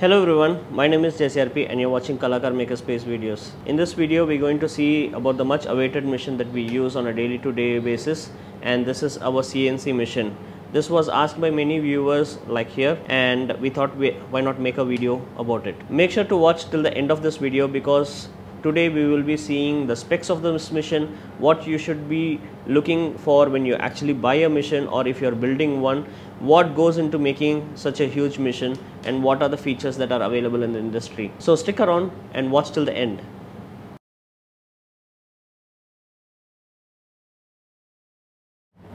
Hello everyone, my name is JCRP and you're watching Kalaakaar Makerspace videos. In this video, we're going to see about the much awaited mission that we use on a daily to day basis and this is our CNC mission. This was asked by many viewers like here and we thought we, why not make a video about it. Make sure to watch till the end of this video because today we will be seeing the specs of this mission what you should be looking for when you actually buy a mission or if you're building one what goes into making such a huge mission and what are the features that are available in the industry. So stick around and watch till the end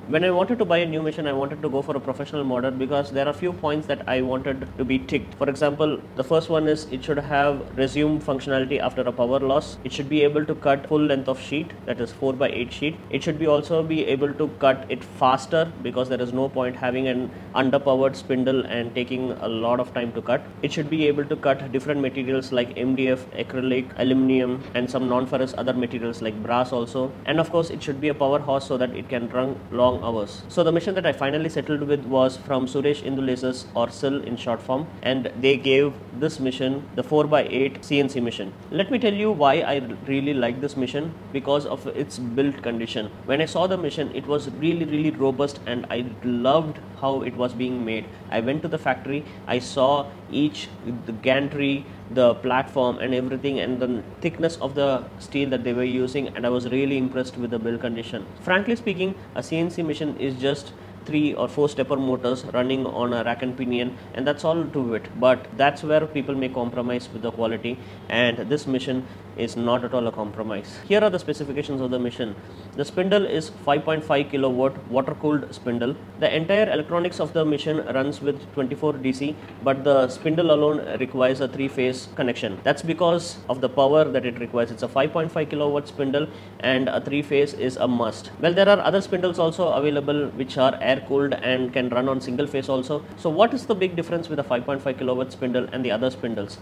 when I wanted to buy a new machine, I wanted to go for a professional model because there are a few points that I wanted to be ticked. For example, the first one is it should have resume functionality after a power loss. It should be able to cut full length of sheet, that is 4 by 8 sheet. It should be also be able to cut it faster because there is no point having an underpowered spindle and taking a lot of time to cut. It should be able to cut different materials like MDF, acrylic, aluminum, and some non-ferrous other materials like brass also. And of course, it should be a powerhouse so that it can run long long hours. So the mission that I finally settled with was from Suresh Indu Lasers or SIL in short form and they gave this mission the 4x8 CNC mission. Let me tell you why I really like this mission because of its build condition. When I saw the mission it was really really robust and I loved how it was being made. I went to the factory, I saw each the gantry, the platform and everything and the thickness of the steel that they were using and I was really impressed with the build condition. Frankly speaking, a CNC machine is just three or four stepper motors running on a rack and pinion and that's all to it but that's where people may compromise with the quality and this mission is not at all a compromise. Here are the specifications of the mission. The spindle is 5.5 kilowatt water cooled spindle. The entire electronics of the mission runs with 24 dc but the spindle alone requires a three phase connection. That's because of the power that it requires. It's a 5.5 kilowatt spindle and a three phase is a must. Well there are other spindles also available which are air cooled and can run on single phase also. So what is the big difference with the 5.5 kilowatt spindle and the other spindles?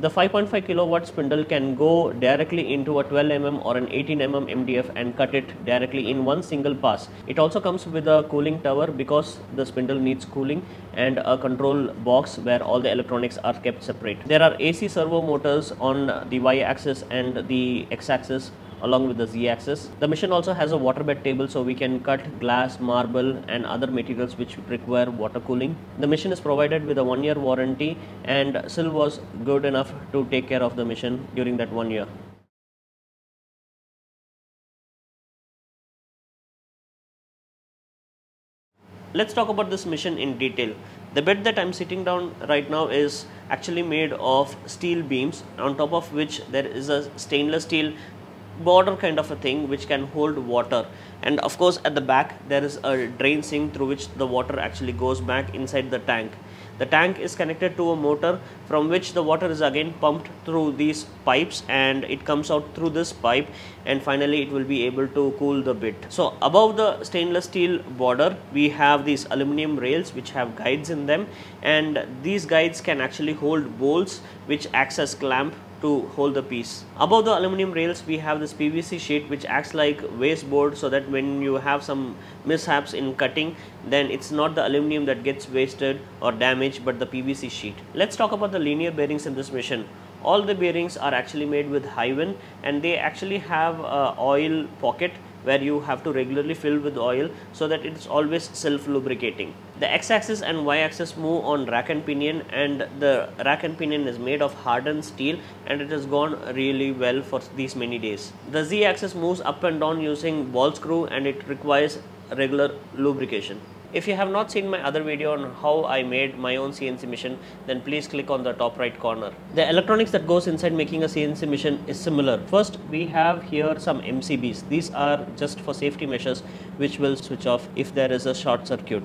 The 5.5 kilowatt spindle can go directly into a 12 mm or an 18 mm MDF and cut it directly in one single pass. It also comes with a cooling tower because the spindle needs cooling and a control box where all the electronics are kept separate. There are AC servo motors on the Y axis and the X axis along with the z-axis. The machine also has a waterbed table so we can cut glass, marble and other materials which require water cooling. The machine is provided with a one year warranty and SIL was good enough to take care of the machine during that one year. Let's talk about this mission in detail. The bed that I'm sitting down right now is actually made of steel beams on top of which there is a stainless steel border kind of a thing which can hold water. And of course at the back there is a drain sink through which the water actually goes back inside the tank. The tank is connected to a motor from which the water is again pumped through these pipes and it comes out through this pipe and finally it will be able to cool the bit. So above the stainless steel border we have these aluminum rails which have guides in them and these guides can actually hold bolts which acts as clamp to hold the piece. Above the aluminum rails we have this PVC sheet which acts like wasteboard so that when you have some mishaps in cutting then it's not the aluminum that gets wasted or damaged but the PVC sheet. Let's talk about the linear bearings in this machine. All the bearings are actually made with HIWIN and they actually have a oil pocket where you have to regularly fill with oil so that it's always self lubricating. The x-axis and y-axis move on rack and pinion and the rack and pinion is made of hardened steel and it has gone really well for these many days. The z-axis moves up and down using ball screw and it requires regular lubrication. If you have not seen my other video on how I made my own CNC machine, then please click on the top right corner. The electronics that goes inside making a CNC machine is similar. First, we have here some MCBs. These are just for safety measures which will switch off if there is a short circuit.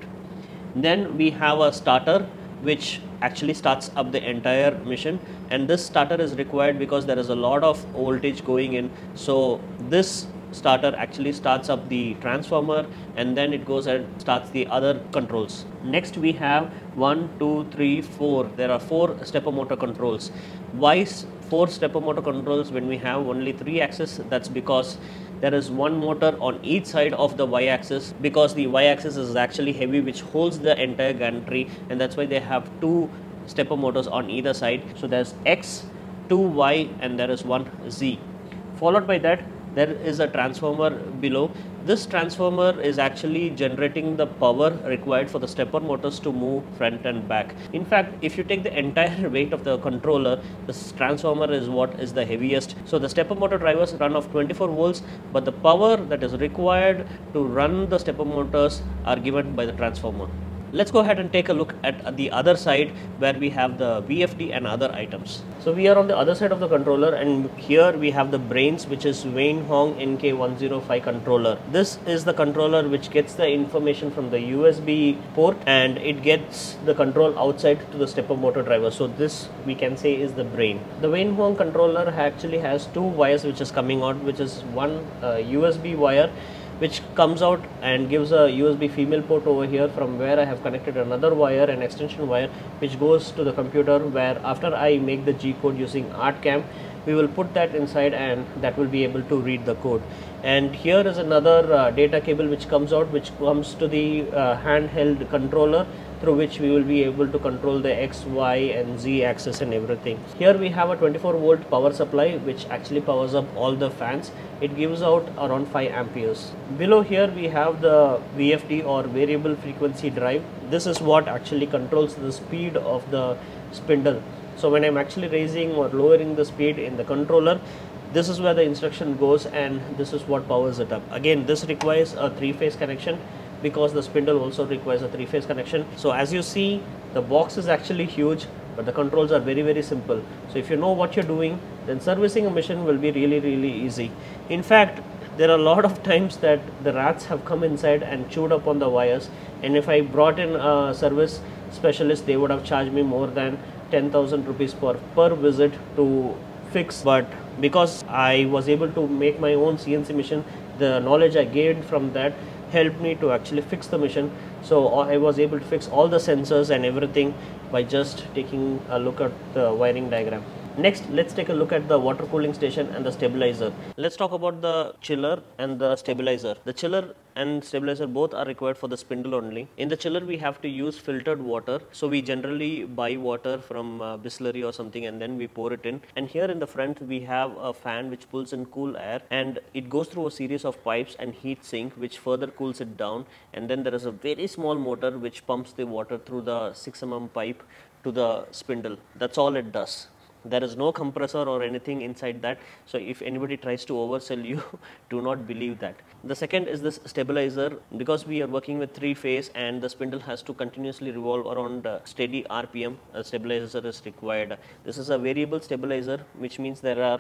Then we have a starter which actually starts up the entire machine and this starter is required because there is a lot of voltage going in so this starter actually starts up the transformer and then it goes and starts the other controls. Next we have 1, 2, 3, 4. There are 4 stepper motor controls. Why 4 stepper motor controls when we have only 3 axis? That's because there is one motor on each side of the y-axis because the y-axis is actually heavy which holds the entire gantry and that's why they have two stepper motors on either side. So there's X, 2Y and there is one Z. Followed by that there is a transformer below. This transformer is actually generating the power required for the stepper motors to move front and back. In fact, if you take the entire weight of the controller, this transformer is what is the heaviest. So the stepper motor drivers run off 24 volts, but the power that is required to run the stepper motors are given by the transformer. Let's go ahead and take a look at the other side where we have the VFD and other items. So we are on the other side of the controller and here we have the brains which is Weihong NK105 controller. This is the controller which gets the information from the USB port and it gets the control outside to the stepper motor driver. So this we can say is the brain. The Weihong controller actually has two wires which is coming out which is one uh, USB wire which comes out and gives a USB female port over here from where I have connected another wire an extension wire which goes to the computer where after I make the G code using ArtCam we will put that inside and that will be able to read the code. And here is another uh, data cable which comes out which comes to the uh, handheld controller through which we will be able to control the X, Y and Z axis and everything. Here we have a 24 volt power supply which actually powers up all the fans. It gives out around 5 amperes. Below here we have the VFD or variable frequency drive. This is what actually controls the speed of the spindle. So when I'm actually raising or lowering the speed in the controller, this is where the instruction goes and this is what powers it up. Again, this requires a three phase connection because the spindle also requires a three phase connection. So as you see the box is actually huge but the controls are very very simple. So if you know what you're doing then servicing a machine will be really really easy. In fact there are a lot of times that the rats have come inside and chewed up on the wires and if I brought in a service specialist they would have charged me more than 10,000 rupees per, per visit to fix but because I was able to make my own CNC machine the knowledge I gained from that helped me to actually fix the machine. So I was able to fix all the sensors and everything by just taking a look at the wiring diagram Next, let's take a look at the water cooling station and the stabilizer. Let's talk about the chiller and the stabilizer. The chiller and stabilizer both are required for the spindle only. In the chiller, we have to use filtered water. So we generally buy water from uh, Bisleri or something and then we pour it in. And here in the front, we have a fan which pulls in cool air and it goes through a series of pipes and heat sink which further cools it down. And then there is a very small motor which pumps the water through the 6 mm pipe to the spindle. That's all it does there is no compressor or anything inside that. So if anybody tries to oversell you do not believe that. The second is this stabilizer. Because we are working with three phase and the spindle has to continuously revolve around uh, steady rpm a stabilizer is required. This is a variable stabilizer which means there are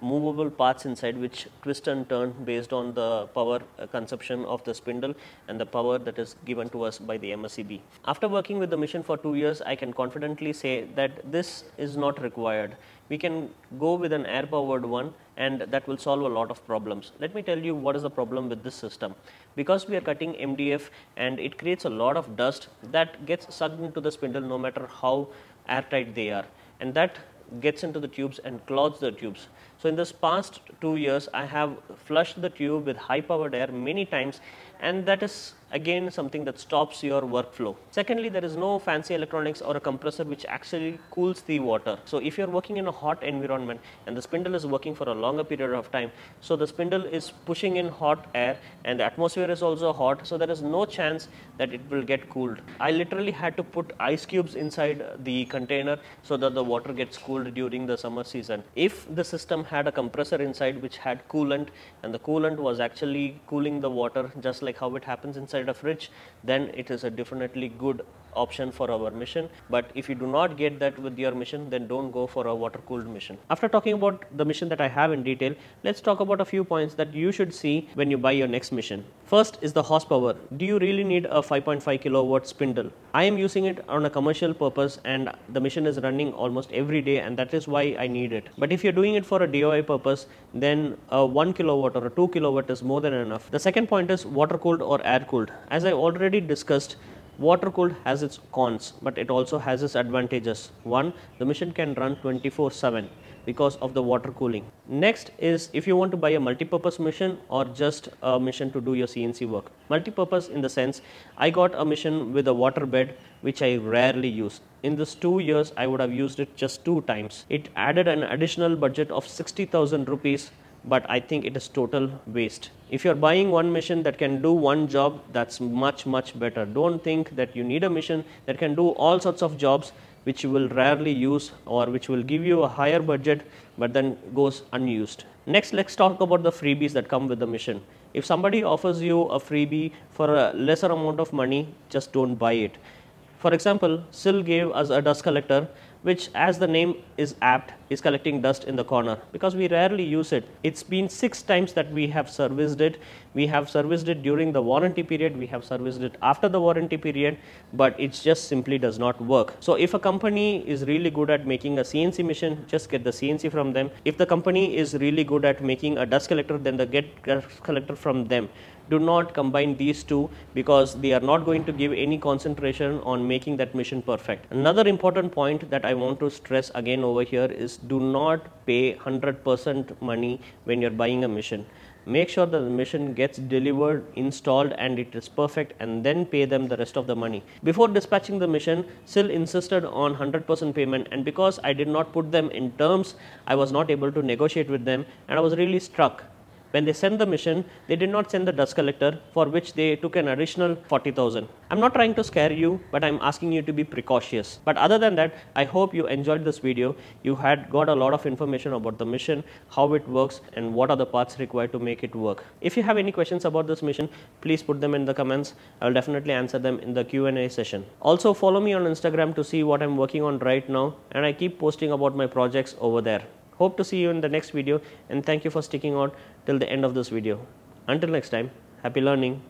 movable parts inside which twist and turn based on the power uh, consumption of the spindle and the power that is given to us by the MSEB. After working with the machine for two years, I can confidently say that this is not required. We can go with an air powered one and that will solve a lot of problems. Let me tell you what is the problem with this system. Because we are cutting MDF and it creates a lot of dust that gets sucked into the spindle no matter how airtight they are and that gets into the tubes and clogs the tubes. So in this past two years, I have flushed the tube with high powered air many times and that is again something that stops your workflow. Secondly, there is no fancy electronics or a compressor which actually cools the water. So if you're working in a hot environment and the spindle is working for a longer period of time, so the spindle is pushing in hot air and the atmosphere is also hot, so there is no chance that it will get cooled. I literally had to put ice cubes inside the container so that the water gets cooled during the summer season. If the system had a compressor inside which had coolant and the coolant was actually cooling the water just like how it happens inside inside a fridge then it is a definitely good option for our mission. But if you do not get that with your mission then don't go for a water cooled mission. After talking about the mission that i have in detail let's talk about a few points that you should see when you buy your next mission. First is the horsepower. Do you really need a 5.5 kilowatt spindle? I am using it on a commercial purpose and the mission is running almost every day and that is why i need it. But if you're doing it for a DIY purpose then a 1 kilowatt or a 2 kilowatt is more than enough. The second point is water cooled or air cooled as I already discussed Water cooled has its cons, but it also has its advantages. One, the machine can run 24 7 because of the water cooling. Next is if you want to buy a multi-purpose machine or just a machine to do your CNC work. Multi-purpose in the sense I got a machine with a water bed which I rarely use. In this two years I would have used it just two times. It added an additional budget of 60,000 rupees but I think it is total waste. If you're buying one machine that can do one job, that's much, much better. Don't think that you need a machine that can do all sorts of jobs which you will rarely use or which will give you a higher budget but then goes unused. Next, let's talk about the freebies that come with the mission. If somebody offers you a freebie for a lesser amount of money, just don't buy it. For example, SIL gave us a dust collector which as the name is apt is collecting dust in the corner because we rarely use it. It's been six times that we have serviced it. We have serviced it during the warranty period, we have serviced it after the warranty period, but it just simply does not work. So if a company is really good at making a CNC machine, just get the CNC from them. If the company is really good at making a dust collector, then the get dust collector from them do not combine these two because they are not going to give any concentration on making that mission perfect. Another important point that I want to stress again over here is do not pay 100% money when you're buying a mission. Make sure that the mission gets delivered, installed and it is perfect and then pay them the rest of the money. Before dispatching the mission, SIL insisted on 100% payment and because I did not put them in terms, I was not able to negotiate with them and I was really struck when they sent the mission, they did not send the dust collector for which they took an additional 40,000. I'm not trying to scare you, but I'm asking you to be precautious. But other than that, I hope you enjoyed this video. You had got a lot of information about the mission, how it works and what are the parts required to make it work. If you have any questions about this mission, please put them in the comments. I'll definitely answer them in the Q&A session. Also follow me on Instagram to see what I'm working on right now and I keep posting about my projects over there. Hope to see you in the next video and thank you for sticking out till the end of this video. Until next time, happy learning.